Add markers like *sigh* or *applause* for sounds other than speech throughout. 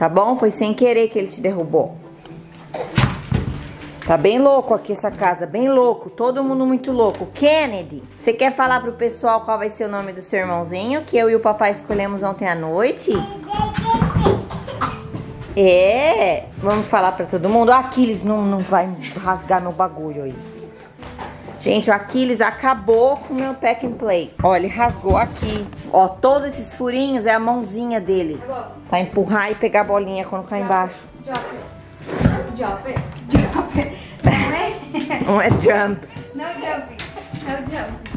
Tá bom? Foi sem querer que ele te derrubou. Tá bem louco aqui essa casa, bem louco, todo mundo muito louco. Kennedy, você quer falar pro pessoal qual vai ser o nome do seu irmãozinho que eu e o papai escolhemos ontem à noite? É, vamos falar pra todo mundo. Aquiles não, não vai rasgar meu bagulho aí. Gente, o Aquiles acabou com o meu pack and play. Ó, ele rasgou aqui. Ó, todos esses furinhos é a mãozinha dele. Pra empurrar e pegar a bolinha quando cai embaixo. Drop it. Drop it. Não é jump. No jumping. No jumping.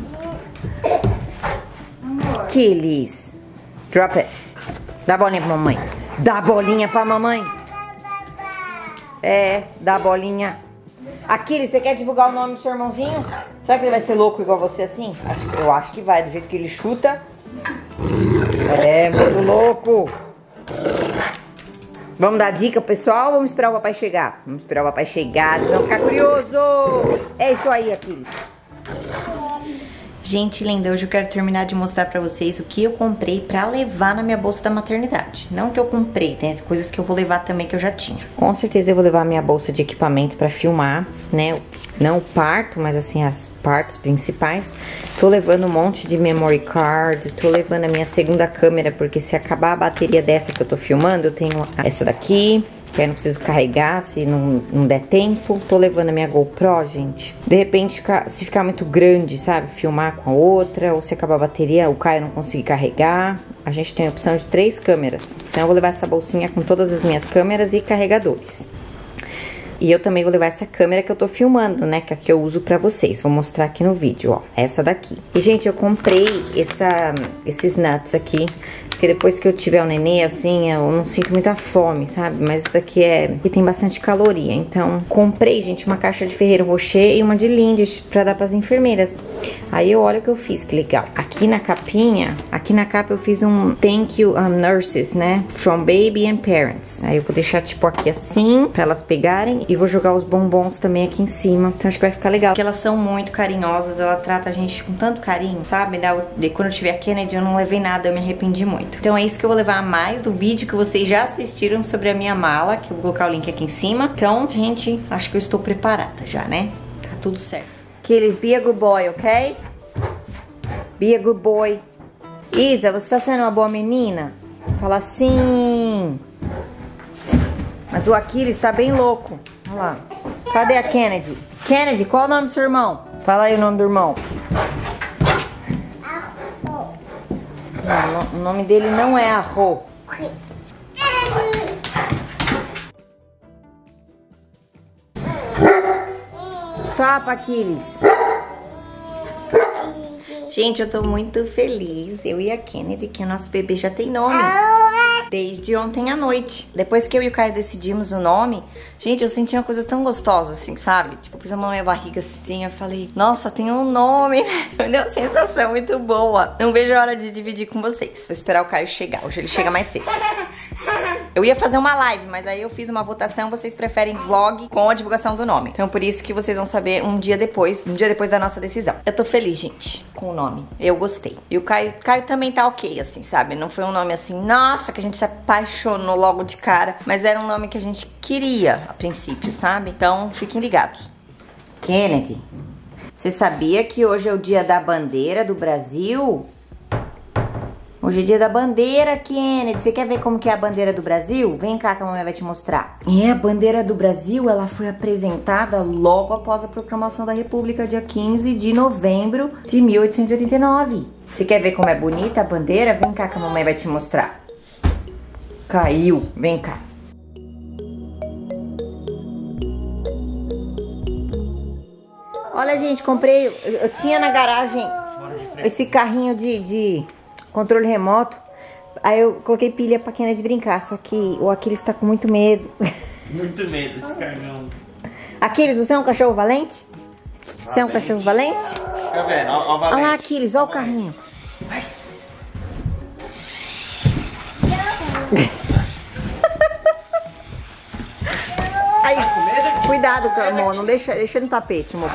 Amor. Aquiles. Drop it. Dá a bolinha pra mamãe. Dá a bolinha pra mamãe. É, dá a bolinha. Aquiles, você quer divulgar o nome do seu irmãozinho? Será que ele vai ser louco igual você assim? Eu acho que vai, do jeito que ele chuta. É, muito louco. Vamos dar dica, pessoal? Vamos esperar o papai chegar. Vamos esperar o papai chegar, senão ficar curioso. É isso aí, Aquiles. Gente linda, hoje eu quero terminar de mostrar pra vocês o que eu comprei pra levar na minha bolsa da maternidade. Não que eu comprei, né? Coisas que eu vou levar também que eu já tinha. Com certeza eu vou levar minha bolsa de equipamento pra filmar, né? Não o parto, mas assim as partes principais. Tô levando um monte de memory card, tô levando a minha segunda câmera, porque se acabar a bateria dessa que eu tô filmando, eu tenho essa daqui, que aí não preciso carregar se não, não der tempo. Tô levando a minha GoPro, gente. De repente, ficar- se ficar muito grande, sabe? Filmar com a outra, ou se acabar a bateria, o Caio não conseguir carregar. A gente tem a opção de três câmeras. Então eu vou levar essa bolsinha com todas as minhas câmeras e carregadores. E eu também vou levar essa câmera que eu tô filmando, né? Que é a que eu uso pra vocês. Vou mostrar aqui no vídeo, ó. Essa daqui. E, gente, eu comprei essa, esses nuts aqui. Porque depois que eu tiver o nenê, assim, eu não sinto muita fome, sabe? Mas isso daqui é... que tem bastante caloria. Então, comprei, gente, uma caixa de Ferreiro Rocher e uma de Lindes pra dar pras enfermeiras. Aí eu olho o que eu fiz, que legal. Aqui na capinha, aqui na capa eu fiz um thank you um, nurses, né? From baby and parents. Aí eu vou deixar tipo aqui assim, pra elas pegarem. E vou jogar os bombons também aqui em cima. Então acho que vai ficar legal. Porque elas são muito carinhosas, ela trata a gente com tanto carinho, sabe? Da, quando eu tiver a Kennedy eu não levei nada, eu me arrependi muito. Então é isso que eu vou levar a mais do vídeo que vocês já assistiram sobre a minha mala, que eu vou colocar o link aqui em cima. Então, gente, acho que eu estou preparada já, né? Tá tudo certo. Killis, be a good boy, ok? Be a good boy. Isa, você tá sendo uma boa menina? Fala sim. Mas o Aquiles tá bem louco. Olha lá. Cadê a Kennedy? Kennedy, qual o nome do seu irmão? Fala aí o nome do irmão. Não, o nome dele não é Arro. Stop, Aquiles. Gente, eu tô muito feliz. Eu e a Kennedy, que o nosso bebê já tem nome. Desde ontem à noite. Depois que eu e o Caio decidimos o nome, gente, eu senti uma coisa tão gostosa, assim, sabe? Tipo, eu pus a mão na minha barriga assim, eu falei, nossa, tem um nome, né? *laughs* Me deu uma sensação muito boa. Não vejo a hora de dividir com vocês. Vou esperar o Caio chegar. Hoje ele chega mais cedo. *laughs* Eu ia fazer uma live, mas aí eu fiz uma votação, vocês preferem vlog com a divulgação do nome. Então por isso que vocês vão saber um dia depois, um dia depois da nossa decisão. Eu tô feliz, gente, com o nome. Eu gostei. E o Caio, Caio também tá ok, assim, sabe? Não foi um nome assim, nossa, que a gente se apaixonou logo de cara, mas era um nome que a gente queria a princípio, sabe? Então fiquem ligados. Kennedy, você sabia que hoje é o dia da bandeira do Brasil? Hoje é dia da bandeira, Kennedy. Você quer ver como que é a bandeira do Brasil? Vem cá que a mamãe vai te mostrar. É, a bandeira do Brasil, ela foi apresentada logo após a proclamação da República, dia 15 de novembro de 1889. Você quer ver como é bonita a bandeira? Vem cá que a mamãe vai te mostrar. Caiu. Vem cá. Olha, gente, comprei. Eu, eu tinha na garagem esse carrinho de, de controle remoto. Aí eu coloquei pilha pra Kennedy brincar. Só que o Aquiles tá com muito medo. Muito medo esse carnão. Aquiles, você é um cachorro valente? Você é um cachorro valente? Fica vendo, ó, ó o Olha lá, valente. Aquiles, olha o carrinho. Aí, Com medo? cuidado, amor. Não deixa, deixa ele no tapete, amor.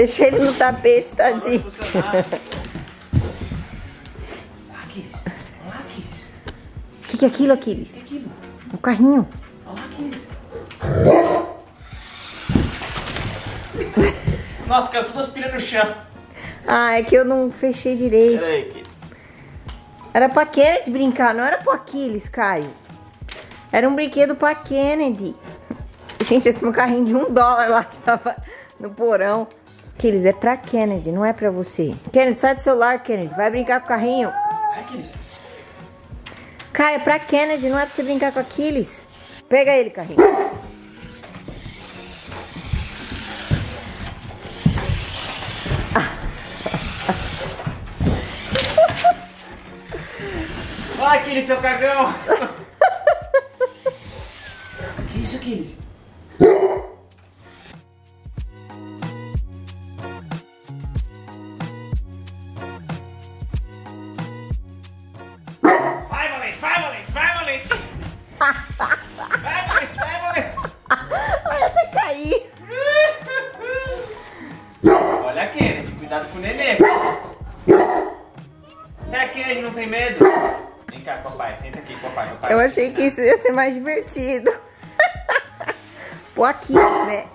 Deixa ele no tapete, tadinho. Aquiles, lá, Aquiles. que é aquilo, Aquiles? O carrinho. Olha lá, Aquiles. Nossa, caiu tudo as pilhas no chão. Ah, é que eu não fechei direito. Pera aí, Aquiles. Era pra Kennedy brincar, não era pro Aquiles, Caio. Era um brinquedo pra Kennedy. Gente, esse meu carrinho de um dólar lá que tava no porão. Aquiles, é pra Kennedy, não é pra você. Kennedy, sai do celular, Kennedy. Vai brincar com o carrinho. Aquiles. Caio, é pra Kennedy, não é pra você brincar com Aquiles. Pega ele, carrinho. Ai, Aquiles, seu cagão. *laughs* que isso, Aquiles? Cuidado com o nenê. Até a Kennedy não tem medo. Vem cá, papai, senta aqui, papai. papai Eu achei que isso ia ser mais divertido. *laughs* Pô, Aquiles, né?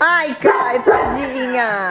Ai, Caio, tadinha.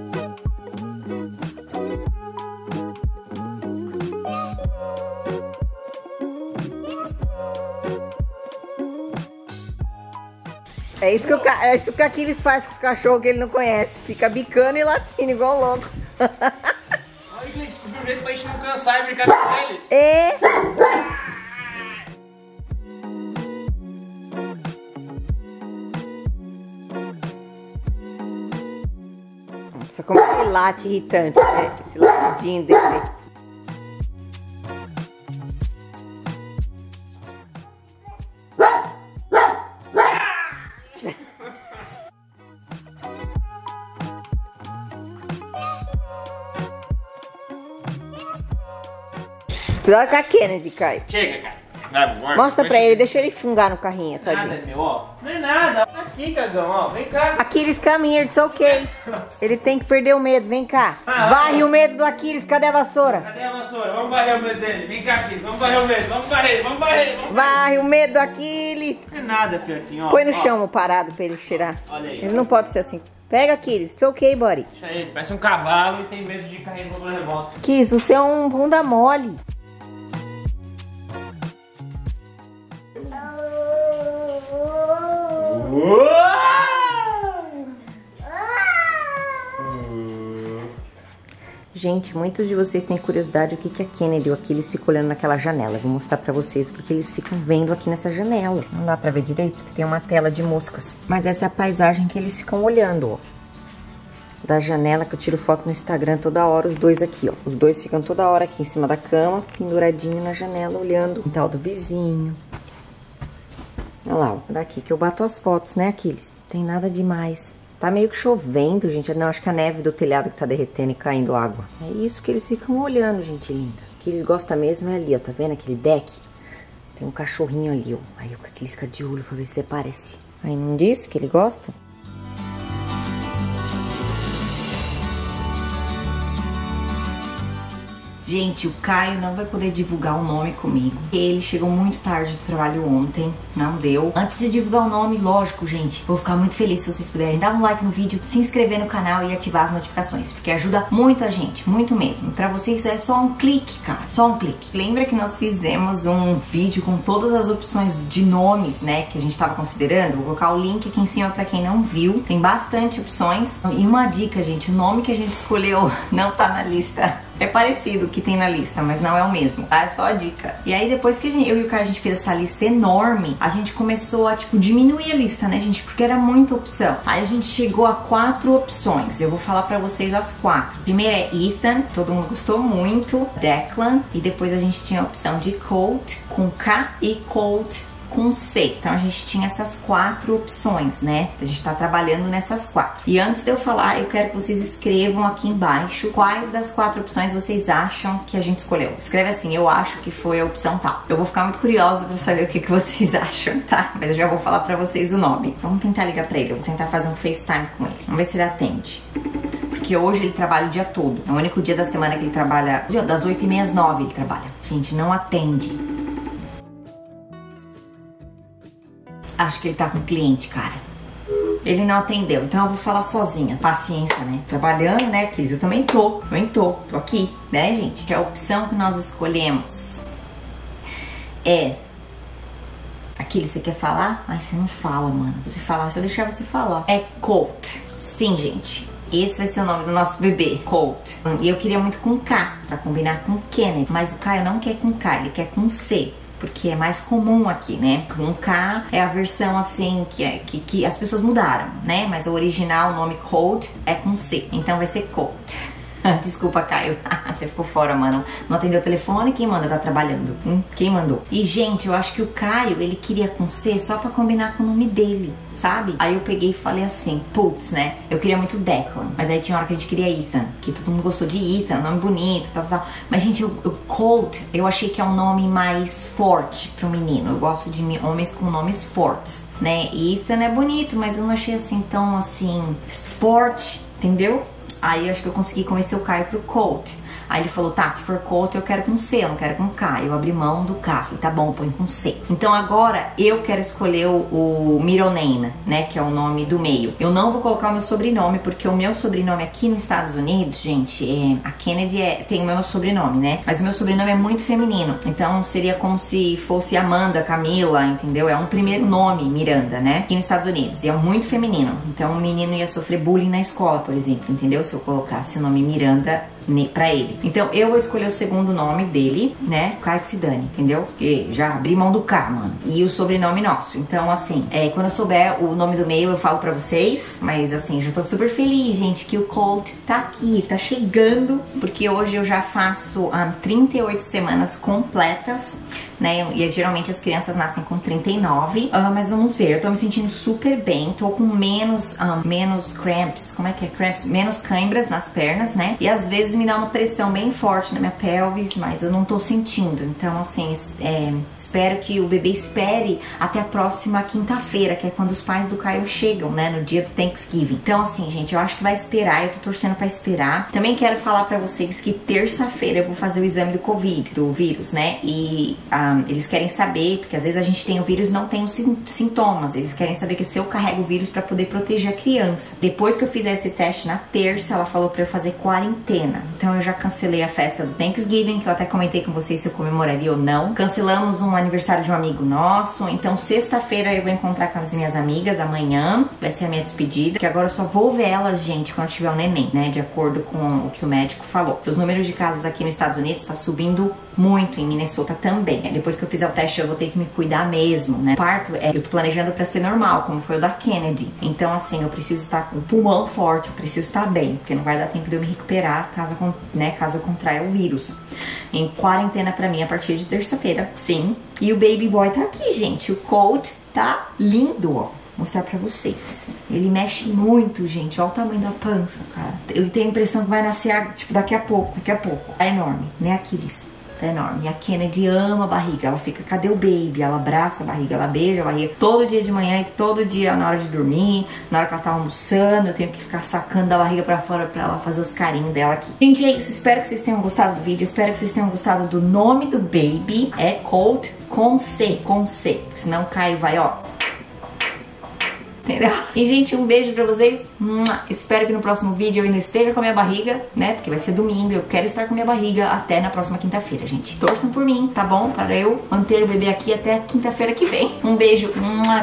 É isso, que o, é isso que Aquiles faz com os cachorros que ele não conhece. Fica bicando e latindo igual louco. *laughs* Olha que descobriu um jeito pra gente não cansar e brincar com ele. É. Nossa, como ele late irritante, né? Esse latidinho dele. Cuidado com a Kennedy, Caio. Chega, cara. Vai. Mostra pra ele, deixa ele fungar no carrinho, Nada, tadinho. meu, ó. Não é nada. Aqui, cagão, ó. Vem cá. Aquiles caminha, it's ok. *laughs* Ele tem que perder o medo, vem cá. Ah, Varre o medo do Aquiles, cadê a vassoura? Cadê a vassoura? Vamos varrer o medo dele. Vem cá, aqui. Vamos varrer o medo. Vamos varrer, vamos varrer. Vamos Varre o medo do Aquiles. Não é nada, fiotinho, ó. Põe no Ó, chão parado pra ele cheirar. Olha aí. Ele não pode ser assim. Pega, Aquiles, it's ok, buddy. Deixa ele. Parece um cavalo e tem medo de cair no remoto. Aquiles, você é um bunda mole. Gente, muitos de vocês têm curiosidade o que, que a Kennedy e o Aquiles ficam olhando naquela janela. Vou mostrar pra vocês o que, que eles ficam vendo aqui nessa janela. Não dá pra ver direito, porque tem uma tela de moscas. Mas essa é a paisagem que eles ficam olhando, ó. Da janela que eu tiro foto no Instagram toda hora, os dois aqui, ó. Os dois ficam toda hora aqui em cima da cama, penduradinho na janela, olhando o quintal do vizinho. Olha lá, ó, daqui que eu bato as fotos, né, Aquiles? Tem nada demais. Tá meio que chovendo, gente. Não, acho que a neve do telhado que tá derretendo e caindo água. É isso que eles ficam olhando, gente linda. O que eles gostam mesmo é ali, ó. Tá vendo aquele deck? Tem um cachorrinho ali, ó. Aí o Aquiles fica de olho pra ver se ele aparece. Aí não disse que ele gosta? Gente, o Caio não vai poder divulgar o nome comigo. Ele chegou muito tarde do trabalho ontem, não deu. Antes de divulgar o nome, lógico, gente, vou ficar muito feliz se vocês puderem dar um like no vídeo, se inscrever no canal e ativar as notificações, porque ajuda muito a gente, muito mesmo. Pra vocês é só um clique, cara, só um clique. Lembra que nós fizemos um vídeo com todas as opções de nomes, né, que a gente tava considerando? Vou colocar o link aqui em cima pra quem não viu. Tem bastante opções. E uma dica, gente, o nome que a gente escolheu *laughs* não tá na lista. É parecido o que tem na lista, mas não é o mesmo, tá? É só a dica. E aí depois que gente, eu e o Caio a gente fez essa lista enorme, a gente começou a, tipo, diminuir a lista, né, gente? Porque era muita opção. Aí a gente chegou a quatro opções. Eu vou falar pra vocês as quatro. Primeiro é Ethan, todo mundo gostou muito. Declan. E depois a gente tinha a opção de Colt com K e Colt com C. Então a gente tinha essas quatro opções, né? A gente tá trabalhando nessas quatro. E antes de eu falar, eu quero que vocês escrevam aqui embaixo quais das quatro opções vocês acham que a gente escolheu. Escreve assim, eu acho que foi a opção tal. Eu vou ficar muito curiosa pra saber o que, que vocês *laughs* acham, tá? Mas eu já vou falar pra vocês o nome. Vamos tentar ligar pra ele, eu vou tentar fazer um FaceTime com ele. Vamos ver se ele atende porque hoje ele trabalha o dia todo. É o único dia da semana que ele trabalha, das 8 e meia às 9 ele trabalha. Gente, não atende. Acho que ele tá com cliente, cara. Ele não atendeu, então eu vou falar sozinha. Paciência, né? Trabalhando, né, Cris? Eu também tô, também tô. Tô aqui, né, gente? Que a opção que nós escolhemos é... Aquilo você quer falar? Mas você não fala, mano. Você falar, se eu deixar você falar. É Colt. Sim, gente. Esse vai ser o nome do nosso bebê, Colt. E eu queria muito com K, pra combinar com Kennedy. Mas o Caio não quer com K, ele quer com C porque é mais comum aqui, né? Com K é a versão assim que, é, que, que as pessoas mudaram, né? Mas o original, o nome Colt, é com C, então vai ser Colt. *laughs* Desculpa, Caio. *laughs* Você ficou fora, mano. Não atendeu o telefone? Quem manda tá trabalhando? Hum? Quem mandou? E, gente, eu acho que o Caio, ele queria com C só pra combinar com o nome dele, sabe? Aí eu peguei e falei assim, putz, né? Eu queria muito Declan. Mas aí tinha hora que a gente queria Ethan. Que todo mundo gostou de Ethan, nome bonito, tal, tal. Mas, gente, o, Colt, eu achei que é um nome mais forte pro menino. Eu gosto de homens com nomes fortes, né? Ethan é bonito, mas eu não achei assim tão, assim, forte, entendeu? Aí acho que eu consegui convencer o Caio pro Colt. Aí ele falou, tá, se for Colt eu quero com C, eu não quero com K. Eu abri mão do K, falei, tá bom, põe com C. Então agora eu quero escolher o, o né, que é o nome do meio. Eu não vou colocar o meu sobrenome, porque o meu sobrenome aqui nos Estados Unidos, gente, é, a Kennedy é, tem o meu sobrenome, né, mas o meu sobrenome é muito feminino. Então seria como se fosse Amanda, Camila, entendeu? É um primeiro nome, Miranda, né, aqui nos Estados Unidos. E é muito feminino. Então o menino ia sofrer bullying na escola, por exemplo, entendeu? Se eu colocasse o nome Miranda para ele. Então eu vou escolher o segundo nome dele, né? Se dane, entendeu? Porque já abri mão do K, mano. E o sobrenome nosso. Então, assim, é, quando eu souber o nome do meio, eu falo pra vocês. Mas assim, já tô super feliz, gente, que o Colt tá aqui, tá chegando. Porque hoje eu já faço um, 38 semanas completas né? E geralmente as crianças nascem com 39. Uh, ah, mas vamos ver, eu tô me sentindo super bem, tô com menos, um, menos cramps, como é que é cramps? Menos cãibras nas pernas, né? E às vezes me dá uma pressão bem forte na minha pelvis, mas eu não tô sentindo. Então, assim, é, espero que o bebê espere até a próxima quinta-feira, que é quando os pais do Caio chegam, né? No dia do Thanksgiving. Então, assim, gente, eu acho que vai esperar, eu tô torcendo pra esperar. Também quero falar pra vocês que terça-feira eu vou fazer o exame do Covid, do vírus, né? E um, eles querem saber, porque às vezes a gente tem o vírus não tem os sintomas. Eles querem saber que se eu carrego o vírus para poder proteger a criança. Depois que eu fizer esse teste na terça, ela falou para eu fazer quarentena. Então eu já cancelei a festa do Thanksgiving, que eu até comentei com vocês se eu comemoraria ou não. Cancelamos um aniversário de um amigo nosso. Então sexta-feira eu vou encontrar com as minhas amigas amanhã. Vai ser a minha despedida. Que agora eu só vou ver elas, gente, quando tiver o neném, né? De acordo com o que o médico falou. Os números de casos aqui nos Estados Unidos tá subindo muito, em Minnesota também. Depois que eu fizer o teste, eu vou ter que me cuidar mesmo, né? O parto, é, eu tô planejando para ser normal, como foi o da Kennedy. Então, assim, eu preciso estar com o pulmão forte, eu preciso estar bem, porque não vai dar tempo de eu me recuperar caso, né, caso eu contraia o vírus. Em quarentena para mim a partir de terça-feira, sim. E o baby boy tá aqui, gente. O Cold tá lindo, ó mostrar pra vocês. Ele mexe muito, gente. Olha o tamanho da pança, cara. Eu tenho a impressão que vai nascer, tipo, daqui a pouco, daqui a pouco. É enorme, né, Aquiles? Tá enorme. E a Kennedy ama a barriga, ela fica, cadê o baby? Ela abraça a barriga, ela beija a barriga. Todo dia de manhã e todo dia na hora de dormir, na hora que ela tá almoçando, eu tenho que ficar sacando da barriga pra fora pra ela fazer os carinhos dela aqui. Gente, é isso, espero que vocês tenham gostado do vídeo, espero que vocês tenham gostado do nome do baby, é Colt com C, com C, senão cai vai, ó, Entendeu? E, gente, um beijo pra vocês. Espero que no próximo vídeo eu ainda esteja com a minha barriga, né? Porque vai ser domingo. Eu quero estar com a minha barriga até na próxima quinta-feira, gente. Torçam por mim, tá bom? Para eu manter o bebê aqui até quinta-feira que vem. Um beijo.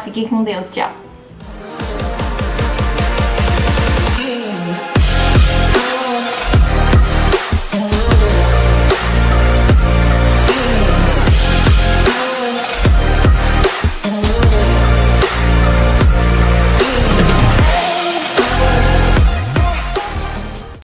Fiquem com Deus. Tchau.